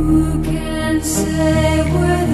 Who can say where